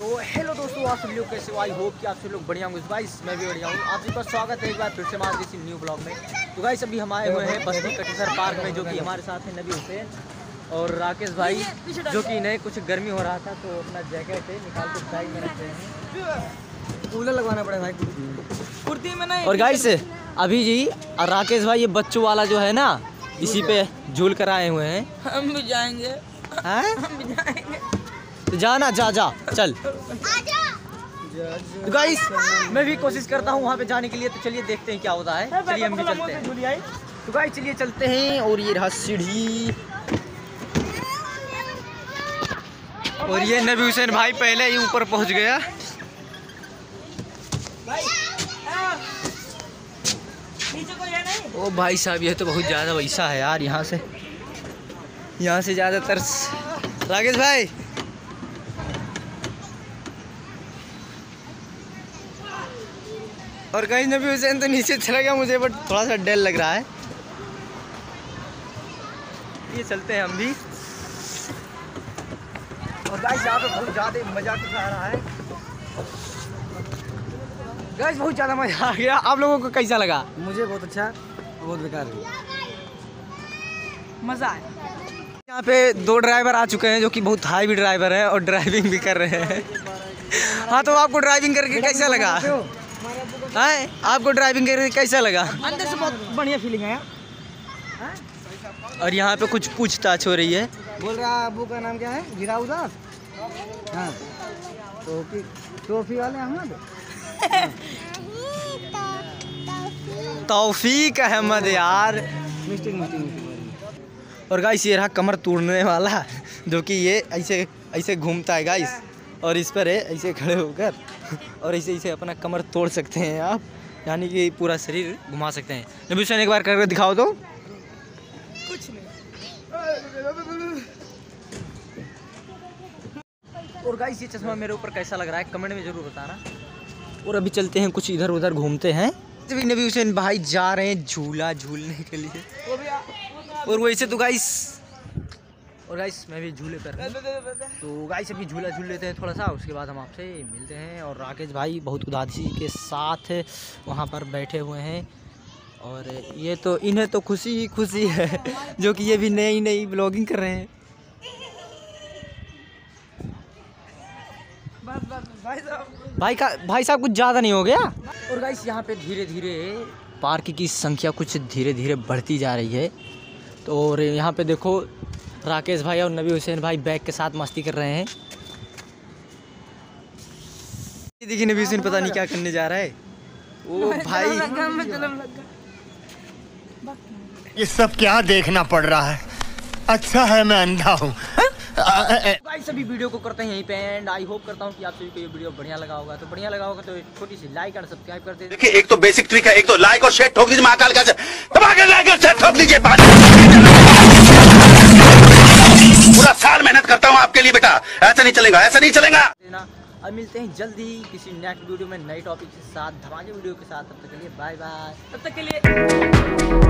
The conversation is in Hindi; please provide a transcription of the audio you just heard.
तो हेलो दोस्तों, आप सभी लोग कैसे हो? आई होप कि आप सभी लोग बढ़िया होंगे। गाइस मैं भी बढ़िया हूँ। आप का स्वागत है एक बार फिर से हमारे किसी न्यू ब्लॉग में। तो गाइस अभी हुए हैं बस्ती कटेसर पार्क में, जो कि हमारे साथ है नबी हुसैन और राकेश भाई, जो कि इन्हें कुछ गर्मी हो रहा था तो अपना जैकेट है, निकाल के में रखते हैं। कूलर लगवाना पड़ेगा भाई। कुर्ती में नहीं और गाइस अभी जी और राकेश भाई ये बच्चों वाला जो है ना इसी पे झूल कर आए हुए हैं। हम भी जाएँगे। हैं? हम भी जाएँगे। तो जाना जा जा चल। तो गाइस मैं भी कोशिश करता हूँ वहाँ पे जाने के लिए तो चलिए देखते हैं क्या होता है। चलिए हम भी चलते हैं। तो गाइस चलिए चलते हैं और ये रहा सीढ़ी। और ये नबी हुसैन भाई पहले ही ऊपर पहुँच गया नीचे कोई है नहीं ओ भाई साहब, ये तो बहुत ज़्यादा वैसा है यार यहाँ से। यहाँ से ज़्यादातर राकेश भाई। और कहीं नबी हुसैन तो नीचे चला गया मुझे बट थोड़ा सा डर लग रहा है। ये चलते हैं हम भी। और गाइस यहाँ पे बहुत ज़्यादा मज़ा कुछ आ रहा है। गाइस बहुत ज़्यादा मज़ा आ गया। आप लोगों को कैसा लगा? मुझे बहुत अच्छा बहुत बेकार है। मज़ा आया। यहाँ पे दो ड्राइवर आ चुके हैं जो कि बहुत हाई भी ड्राइवर हैं और ड्राइविंग भी कर रहे हैं। हाँ तो आपको ड्राइविंग करके कैसा लगा? है आपको ड्राइविंग करके कैसा लगा? अंदर से बहुत बढ़िया फीलिंग है। और यहाँ पे कुछ पूछताछ हो रही है। बोल रहा अबू का नाम क्या है? गिरा उदास? हाँ। टोपी टोपी वाले अहमद तौफीक अहमद यार। मिस्टेक मिस्टेक मिस्टेक और गाइस ये रहा कमर तोड़ने वाला जो कि ये ऐसे ऐसे घूमता है गाइस और इस पर है ऐसे खड़े होकर और ऐसे ऐसे अपना कमर तोड़ सकते हैं आप यानी कि पूरा शरीर घुमा सकते हैं। नबी हुसैन एक बार करके दिखाओ तो। कुछ नहीं। और गाइस ये चश्मा मेरे ऊपर कैसा लग रहा है? कमेंट में ज़रूर बताना। और अभी चलते हैं, कुछ इधर उधर घूमते हैं। नबी हुसैन भाई जा रहे हैं झूला झूलने के लिए। और वैसे तो गाइस और गाइस मैं भी झूले पर तो गाइस अभी झूला झूल लेते हैं थोड़ा सा, उसके बाद हम आपसे मिलते हैं। और राकेश भाई बहुत उदासी के साथ वहाँ पर बैठे हुए हैं। और ये तो इन्हें तो खुशी ही खुशी है, जो कि ये भी नई नई ब्लॉगिंग कर रहे हैं। भाई साहब। भाई का भाई साहब कुछ ज़्यादा नहीं हो गया? और गाइस यहाँ पे धीरे धीरे पार्क की संख्या कुछ धीरे धीरे बढ़ती जा रही है। तो और यहाँ पे देखो राकेश भाई और नबी हुसैन भाई बैग के साथ मस्ती कर रहे हैं। ये देखिए नबी हुसैन पता नहीं क्या करने जा रहा है। ओ भाई। ये सब क्या देखना पड़ रहा है? अच्छा है मैं अंधा हूँ? गाइस सभी वीडियो को करते हैं यहीं पे एंड आई होप करता हूँ कि आप सभी को ये वीडियो बढ़िया लगा होगा। तो बढ़िया लगा होगा तो छोटी सी लाइक और सब्सक्राइब कर दीजिए देखिए एक तो बेसिक ट्रिक है एक तो लाइक और शेयर ठोक दीजिए महाकाल का लाइक और शेयर ठोक दीजिए पूरा साल मेहनत करता हूँ आपके लिए बेटा। ऐसा नहीं चलेगा ऐसा नहीं चलेगा। अब मिलते हैं जल्दी किसी नेक्स्ट वीडियो में नई टॉपिक के साथ धमाके वीडियो के साथ। तब तक के लिए बाय बाय तब तक के लिए